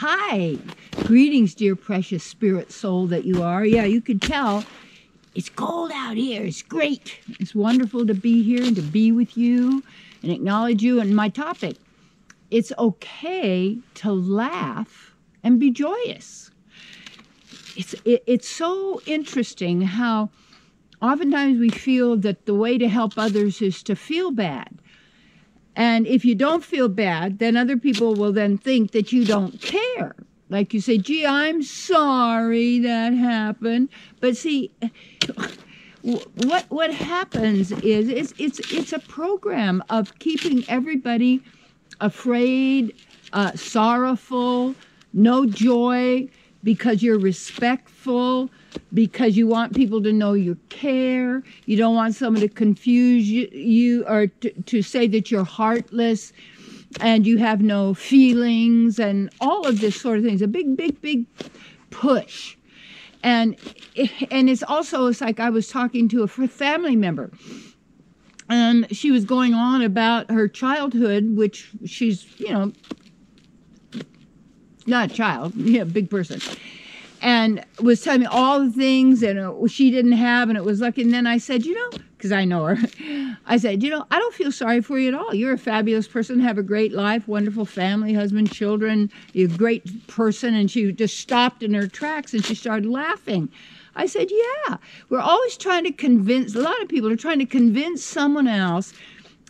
Hi. Greetings, dear precious spirit soul that you are. Yeah, you can tell it's cold out here. It's great. It's wonderful to be here and to be with you and acknowledge you. And my topic it's okay to laugh and be joyous. It's, it, it's so interesting how oftentimes we feel that the way to help others is to feel bad. And if you don't feel bad, then other people will then think that you don't care. Like you say, gee, I'm sorry that happened. But see, what what happens is it's it's it's a program of keeping everybody afraid, uh, sorrowful, no joy, because you're respectful, because you want people to know you care. You don't want someone to confuse you, you or to, to say that you're heartless and you have no feelings and all of this sort of things. A big, big, big push. And and it's also it's like I was talking to a family member and she was going on about her childhood, which she's, you know, not a child, yeah, big person, and was telling me all the things and uh, she didn't have, and it was like, and then I said, you know, because I know her, I said, you know, I don't feel sorry for you at all. You're a fabulous person, have a great life, wonderful family, husband, children, you're a great person, and she just stopped in her tracks and she started laughing. I said, Yeah. We're always trying to convince, a lot of people are trying to convince someone else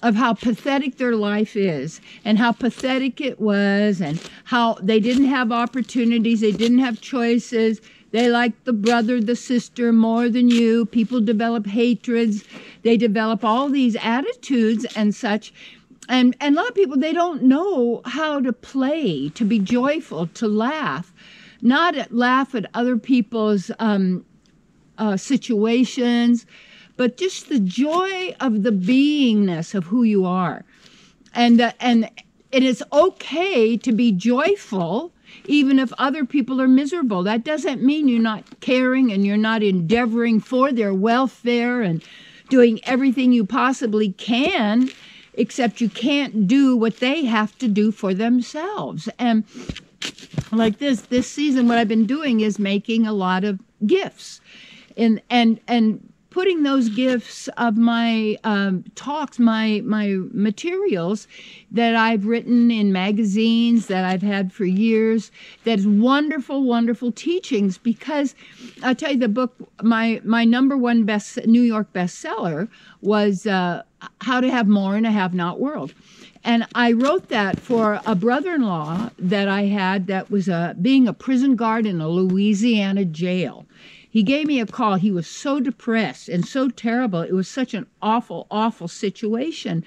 of how pathetic their life is and how pathetic it was and how they didn't have opportunities, they didn't have choices. They like the brother, the sister more than you. People develop hatreds. They develop all these attitudes and such. And, and a lot of people, they don't know how to play, to be joyful, to laugh, not laugh at other people's um, uh, situations, but just the joy of the beingness of who you are. And, uh, and it is okay to be joyful even if other people are miserable. That doesn't mean you're not caring and you're not endeavoring for their welfare and doing everything you possibly can, except you can't do what they have to do for themselves. And like this, this season, what I've been doing is making a lot of gifts and and and putting those gifts of my um, talks, my my materials that I've written in magazines that I've had for years. That's wonderful, wonderful teachings. Because I'll tell you, the book, my my number one best New York bestseller was uh, How to Have More in a Have Not World. And I wrote that for a brother in law that I had that was uh, being a prison guard in a Louisiana jail. He gave me a call. He was so depressed and so terrible. It was such an awful, awful situation.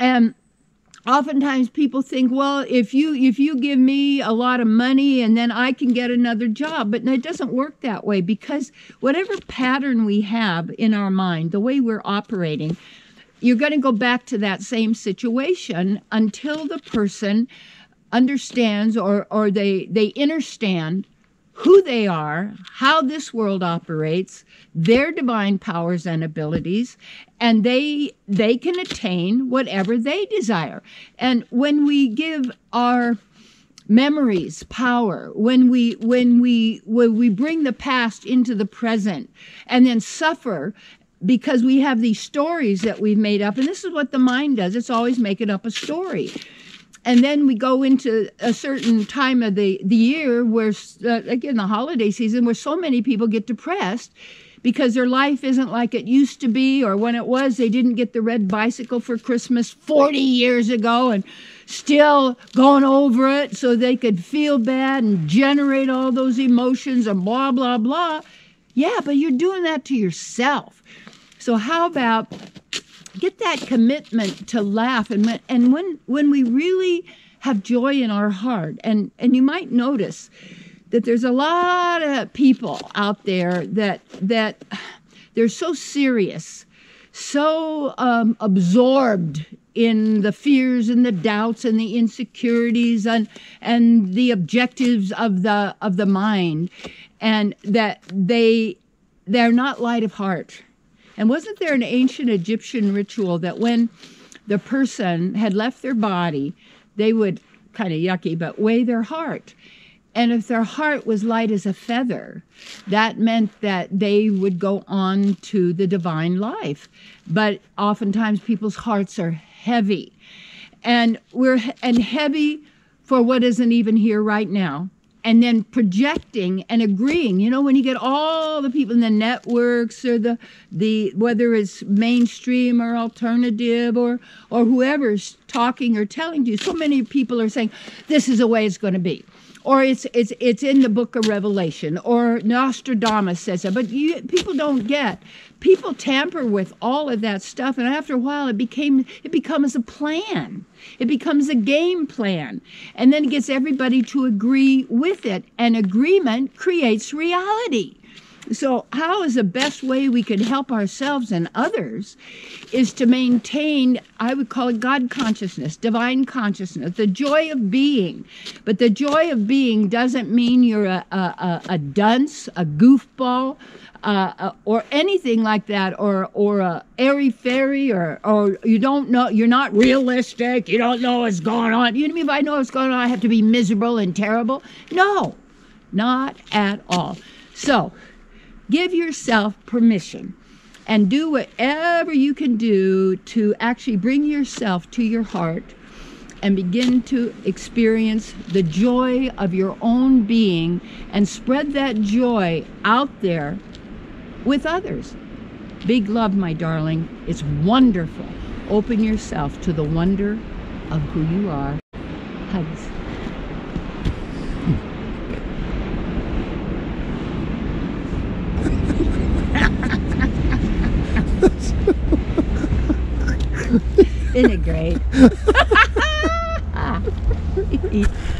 And oftentimes people think well if you if you give me a lot of money and then i can get another job but it doesn't work that way because whatever pattern we have in our mind the way we're operating you're going to go back to that same situation until the person understands or or they they understand who they are, how this world operates, their divine powers and abilities, and they they can attain whatever they desire. And when we give our memories power when we when we when we bring the past into the present and then suffer because we have these stories that we've made up and this is what the mind does it's always making up a story and then we go into a certain time of the, the year where uh, again the holiday season where so many people get depressed because their life isn't like it used to be or when it was. They didn't get the red bicycle for christmas 40 years ago and still going over it so they could feel bad and generate all those emotions and blah blah blah. Yeah but you're doing that to yourself. So how about get that commitment to laugh and when, and when when we really have joy in our heart. And and you might notice that there's a lot of people out there that that they're so serious so um, absorbed in the fears and the doubts and the insecurities and and the objectives of the of the mind. And that they they're not light of heart and wasn't there an ancient Egyptian ritual that when the person had left their body, they would kind of yucky, but weigh their heart. And if their heart was light as a feather, that meant that they would go on to the divine life. But oftentimes people's hearts are heavy. And we're and heavy for what isn't even here right now. And then projecting and agreeing. You know, when you get all the people in the networks or the the whether it's mainstream or alternative or or whoever's talking or telling you, so many people are saying, This is the way it's going to be or it's it's it's in the book of revelation or nostradamus says it but you people don't get people tamper with all of that stuff and after a while it became it becomes a plan. It becomes a game plan. And then it gets everybody to agree with it. And agreement creates reality so, how is the best way we can help ourselves and others is to maintain, I would call it God consciousness, divine consciousness, the joy of being. But the joy of being doesn't mean you're a, a, a dunce, a goofball, uh, uh, or anything like that, or or a airy fairy, or or you don't know, you're not realistic, you don't know what's going on. You know what I mean? If I know what's going on, I have to be miserable and terrible. No, not at all. So give yourself permission and do whatever you can do to actually bring yourself to your heart and begin to experience the joy of your own being and spread that joy out there with others. Big love, my darling. It's wonderful. Open yourself to the wonder of who you are. Hugs. Great?